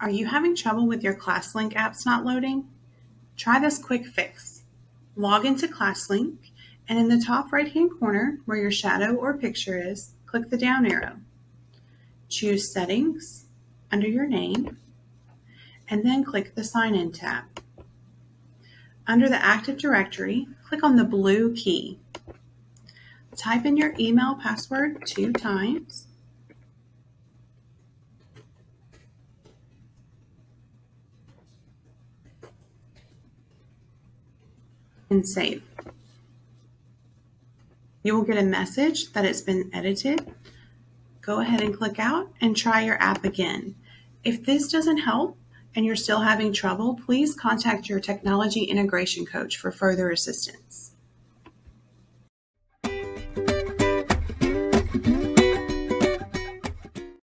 Are you having trouble with your ClassLink apps not loading? Try this quick fix. Log into ClassLink and in the top right hand corner where your shadow or picture is, click the down arrow. Choose Settings under your name and then click the Sign In tab. Under the Active Directory, click on the blue key. Type in your email password two times and save. You will get a message that it's been edited. Go ahead and click out and try your app again. If this doesn't help and you're still having trouble, please contact your technology integration coach for further assistance.